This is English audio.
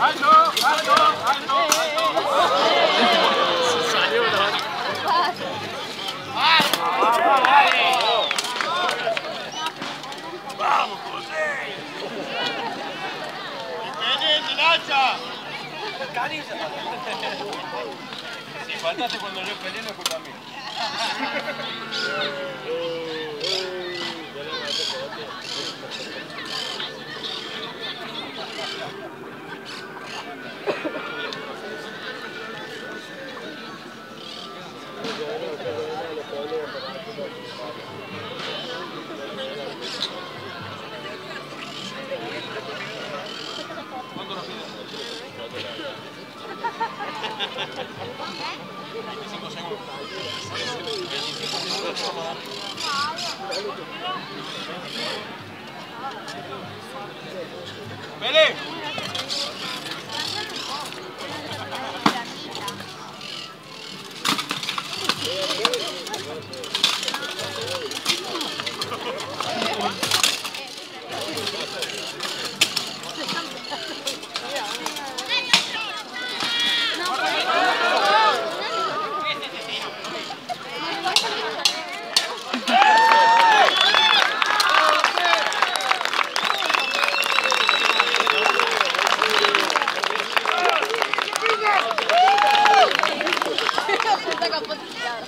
Alto, alto, Vieni, lanza. Si faltaste cuando yo peleé, no es culpa mía. 25 puedo quitar.